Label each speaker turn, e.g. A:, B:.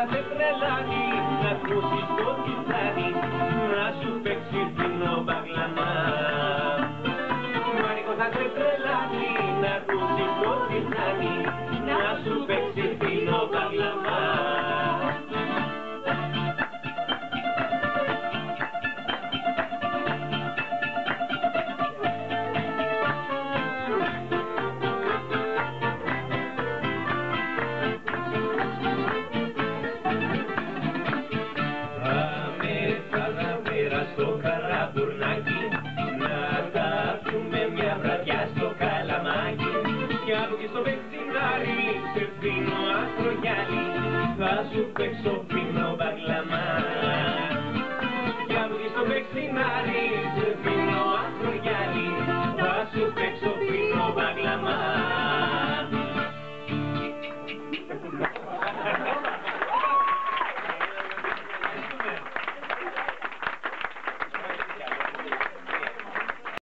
A: να σε τρελάνει, να ακούσεις το κιθάνι, να σου παίξει την ομπαγλανά. Σε τουρνάκι Να τα πούμε μια βραδιά στο καλαμάκι. Κι άλλο και στο βεξινάρι Σε πίνω άσπρο γυάλι Θα σου παίξω πίνω μπαγλαμά Κι άλλο και στο βεξινάρι Σε πίνω άσπρο γυάλι Θα σου παίξω πίνω μπαγλαμά